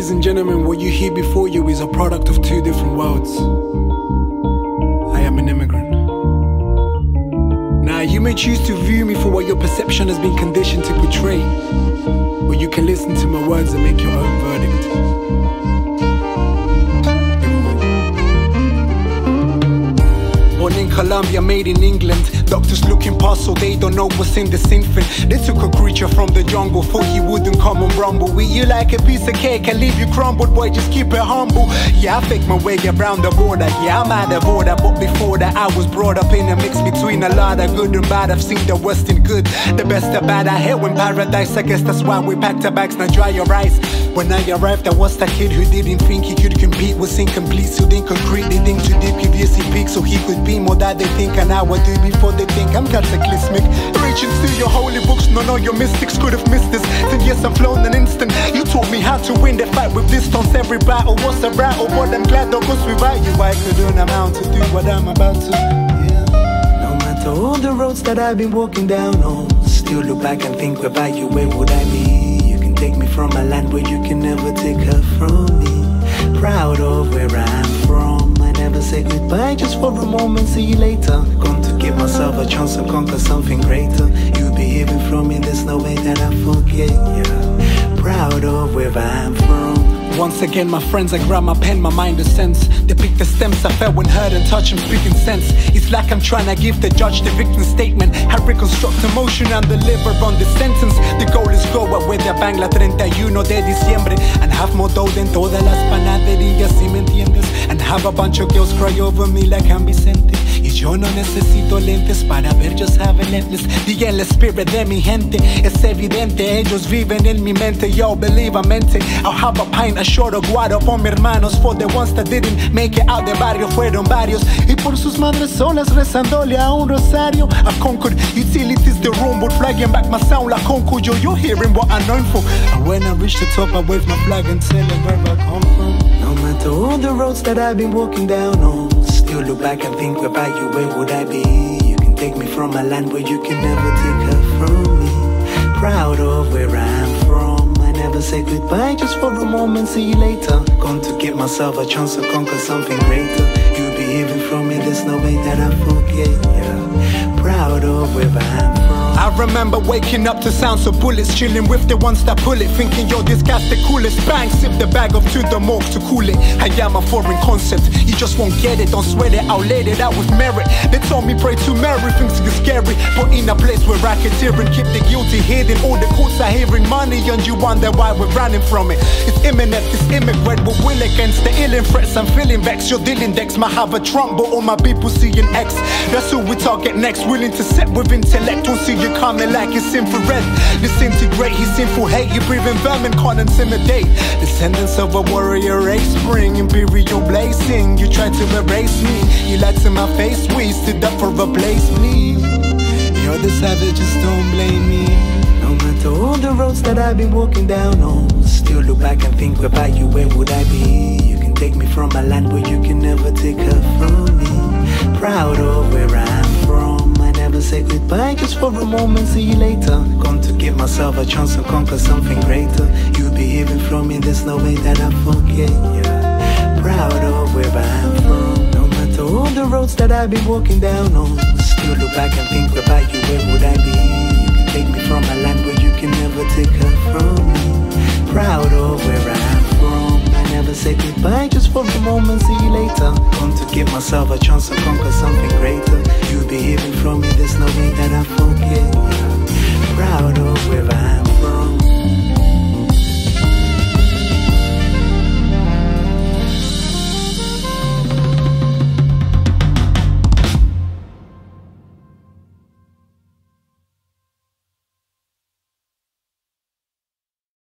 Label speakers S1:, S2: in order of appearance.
S1: Ladies and gentlemen, what you hear before you is a product of two different worlds. I am an immigrant. Now, you may choose to view me for what your perception has been conditioned to portray, or you can listen to my words and make your own verdict. Colombia, made in England. Doctors looking past so they don't know what's in this infant. They took a creature from the jungle, thought he wouldn't come and rumble. We you like a piece of cake and leave you crumbled, boy, just keep it humble. Yeah, I fake my way around the border. Yeah, I'm out of order, but before that, I was brought up in a mix between a lot of good and bad. I've seen the worst and good, the best and bad. I hate when paradise. I guess that's why we packed our bags, now dry your eyes. When I arrived, I was that kid who didn't think he could compete, was incomplete, so then concrete. They think too deep, previously peak, so he could be more that they think I would do before they think I'm cataclysmic. Reaching through your holy books, no of your mystics could have missed this. Then yes, I'm flown an instant. You taught me how to win the fight with distance. Every battle was a battle, but I'm glad that cause without you I couldn't amount to do what I'm about to. No matter all the roads that I've been walking down on, still look back and think about you, where would I be? You can take me from a land where you can never take her from me. Proud of where I'm from. Never say goodbye just for a moment, see you later. To give myself a chance to conquer something greater. Once again, my friends, I grab my pen, my mind ascends. Depict the stems I felt when heard and touched and speaking sense. It's like I'm trying to give the judge the victim's statement. I reconstruct emotion and deliver on the sentence. The goal is go away de Bangla 31 de diciembre. And have more dough than todas las panaderías, si me entiendes. And have a bunch of girls cry over me like I'm Vicente. Y yo no necesito lentes para ver, just have a endless. The endless spirit de mi gente. Es evidente, ellos viven en mi mente. Yo, believe I meant it. I'll have a pint, a short of guaro por mis hermanos. For the ones that didn't make it out de barrio, fueron varios. Y por sus madres solas rezándole a un rosario. I've conquered utilities, the room, but flagging back my sound like Concord. Yo, you're hearing what I'm known for. And when I reach the top, I wave my flag and tell them where I come from. No matter all the roads that I've been walking down on, still look back and think about you, where would I be? You can take me from a land where you can never take her from me. Proud of where I'm from. Never say goodbye just for a moment, see you later. To give myself a chance to conquer something greater. You'll be hearing from me, there's no way that I forget you. Proud of where. I remember waking up to sounds of bullets, chilling with the ones that pull it, thinking yo, this guy's the coolest. Bang, sip the bag of to the morgue to cool it. I am a foreign concept, you just won't get it. Don't sweat it, I'll let it out with merit. They told me pray to Mary, things get scary, but in a place where I can tear racketeering keep the guilty hidden. All the courts are hearing money, and you wonder why we're running from it. It's imminent, this immigrant, we're will against the ill and threats. I'm feeling vexed. Your deal index might have a Trump, but all my people seeing X. That's who we target next, willing to set with intellect. Don't see you coming like it's infrared. Disintegrate, he's sinful hate. You breathing vermin can't intimidate. Descendants of a warrior race, spring imperial blazing. You tried to erase me. You lied to my face. We stood up for a place, please. You're the savages, don't blame me. No matter all the roads that I've been walking down on, still look back and think about you. Where would I be? You can take me from a land where you can never a moment, see you later. To give myself a chance to conquer something greater. You'll be hearing from me, there's no way that I forget you. Proud of where I'm from. No matter all the roads that I've been walking down on, say goodbye just for a moment, see you later. Want to give myself a chance to conquer something greater. You'll be hearing from me, there's no way that I forget